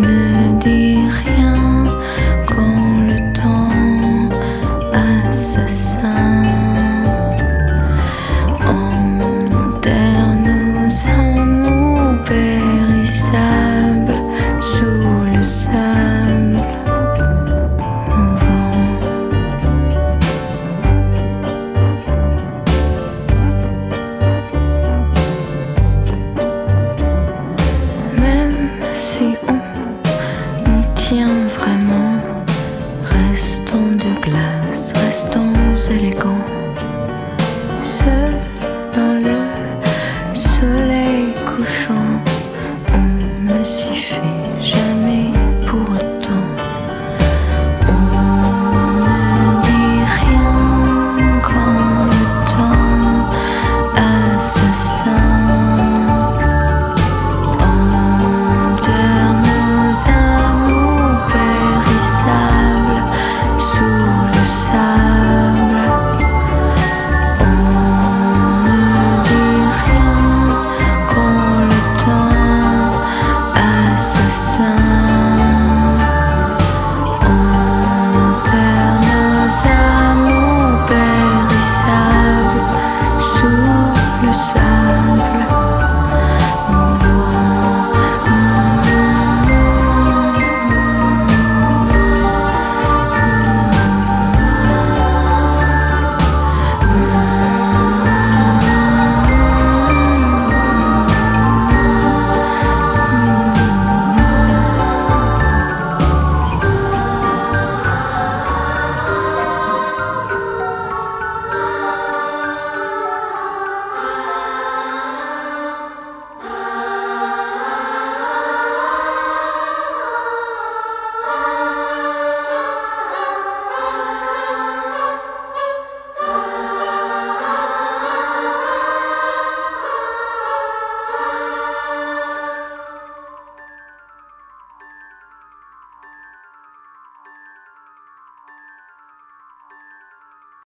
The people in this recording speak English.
na, 了。